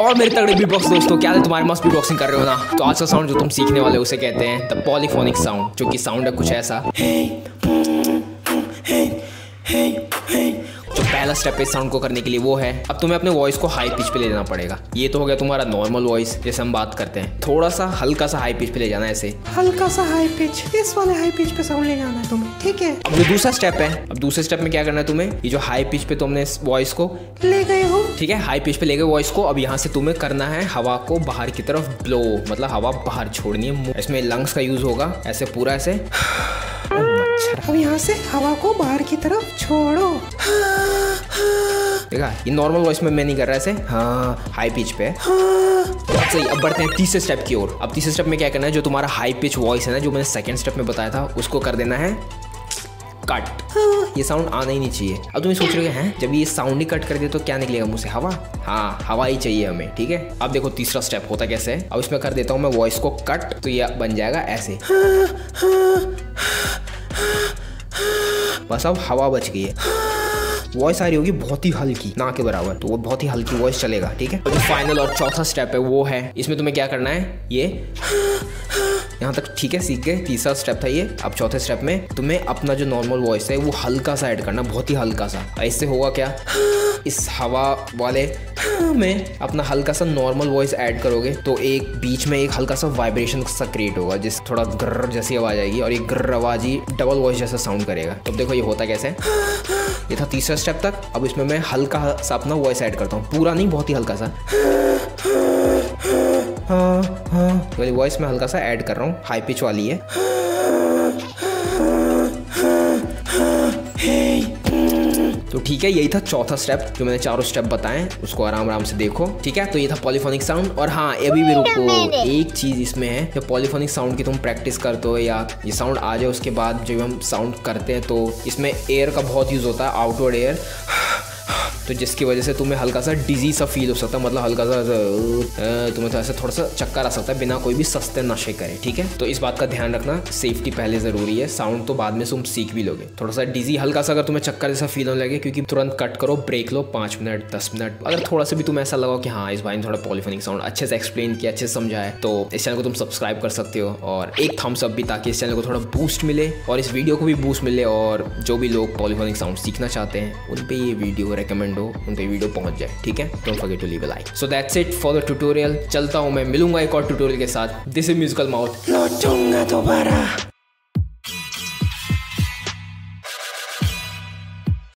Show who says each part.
Speaker 1: और मेरे तगड़े बीट बॉक्स दोस्तों, क्या है तुम्हारे मस्त बीट बॉक्सिंग कर रहे हो ना? तो आज का साउंड जो तुम सीखने वाले उसे कहते हैं द पॉलीफोनिक साउंड जो कि साउंड है कुछ ऐसा। जो पहला स्टेप है इस साउंड को करने के लिए वो है अब तुम्हें अपने वॉइस को हाई पिच पे ले जाना पड़ेगा। ये तो हो गया तुम्हारा नॉर्मल वॉइस जैसे हम बात करते हैं। थोड़ा सा हल्का सा हाई पिच पे ले जाना है ऐसे
Speaker 2: हल्का सा हाई पिच इस वाले हाई पिच पे साउंड ले जाना है तुम्हें ठीक है?
Speaker 1: अब जो दूसरा स्टेप है। अब दूसरे स्टेप में क्या करना है तुम्हें? ये जो हाई पिच पे तुमने वॉइस को
Speaker 2: ले गए हो।
Speaker 1: ठीक है हाई पिच पे ले गए वॉइस को अब यहाँ से तुम्हें करना है हवा को बाहर की तरफ़ ब्लो मतलब हवा बाहर छोड़नी है। इसमें लंग्स का यूज़ होगा ऐसे पूरा ऐसे।
Speaker 2: अब यहाँ से हवा को बाहर की तरफ़ छोड़ो।
Speaker 1: देखा, ये नॉर्मल वॉइस में मैं नहीं कर रहा ऐसे। हाँ हाई पिच पे। बहुत सही अब बढ़ते हैं तीसरे स्टेप की ओर। अब तीसरे स्टेप में क्या करना है? जो तुम्हारा हाई पिच वॉइस है ना, जो मैंने सेकंड स्टेप में बताया था, उसको कर देना है कट ये साउंड आना ही नहीं चाहिए। अब तुम सोच रहे हो हैं, जब ये साउंड ही कट कर दिया तो क्या निकलेगा मुँह से? हवा? हाँ हवा ही चाहिए हमें, ठीक है? अब देखो तीसरा स्टेप होता कैसे है। अब इसमें कर देता हूँ मैं वॉइस को कट तो ये बन जाएगा ऐसे। बस अब हवा बच गई है। वॉइस आ रही होगी बहुत ही हल्की, ना के बराबर। तो वो बहुत ही हल्की वॉइस चलेगा, ठीक है? और जो फाइनल और चौथा स्टेप है, वो है। इसमें तुम्हें क्या करना है? ये, यहाँ तक ठीक है, सीख गए। तीसरा स्टेप था ये। अब चौथे स्टेप में तुम्हें अपना जो नॉर्मल वॉइस है, वो हल्का सा ऐड करना, बहुत ही हल्का सा। इससे होगा क्या? इस हवा वाले में अपना हल्का सा नॉर्मल वॉइस ऐड करोगे तो एक बीच में एक हल्का सा वाइब्रेशन सा क्रिएट होगा, जिस थोड़ा ग्र जैसी आवाज़ आएगी और एक ग्र आवाज़ ही डबल वॉइस जैसा साउंड करेगा। तो देखो ये होता कैसे? ये था तीसरा स्टेप तक। अब इसमें मैं हल्का सा अपना वॉइस ऐड करता हूँ। पूरा नहीं, बहुत ही हल्का सा। हाँ हाँ। वाली वॉइस में हल्का सा ऐड कर रहा हूँ। हाई पिच वाली है। तो ठीक है, यही था चौथा स्टेप जो मैंने चारों स्टेप बताए, उसको आराम आराम से देखो, ठीक है? तो ये था पॉलीफोनिक साउंड और हाँ अभी भी रुको, एक चीज़ इसमें है, जब पॉलीफोनिक साउंड की तुम प्रैक्टिस करते हो या ये साउंड आ जाए, उसके बाद जब हम साउंड करते हैं तो इसमें एयर का बहुत यूज़ होता है आउटवर्ड एयर तो जिसकी वजह से तुम्हें हल्का सा डिजी सा फील हो सकता है मतलब हल्का सा तुम्हें तो ऐसे थोड़ा सा चक्कर आ सकता है बिना कोई भी सस्ते नशे करे, ठीक है? तो इस बात का ध्यान रखना सेफ्टी पहले ज़रूरी है साउंड तो बाद में तुम सीख भी लोगे। थोड़ा सा डिजी हल्का सा अगर तुम्हें चक्कर जैसा फील होने लगे, क्योंकि तुरंत कट करो ब्रेक लो, पाँच मिनट, दस मिनट, अगर थोड़ा सा भी तुम्हें ऐसा लगा कि हाँ इस भाई ने थोड़ा पॉलीफोनिक साउंड अच्छे से एक्सप्लेन किया, अच्छे से समझाया तो इस चैनल को तुम सब्सक्राइब कर सकते हो, और एक थम्स अप भी ताकि इस चैनल को थोड़ा बूस्ट मिले, और इस वीडियो को भी बूस्ट मिले, और जो भी लोग पॉलीफोनिक साउंड सीखना चाहते हैं, उन पर ये वीडियो रेकमेंड हो उन पे वीडियो पहुँच जाए, ठीक है? Don't forget to leave a like so that's it for the tutorial चलता हूँ मैं, मिलूँगा एक और ट्यूटोरियल के साथ. दिस इज़ म्यूजिकल माउथ
Speaker 2: लौटूँगा दोबारा।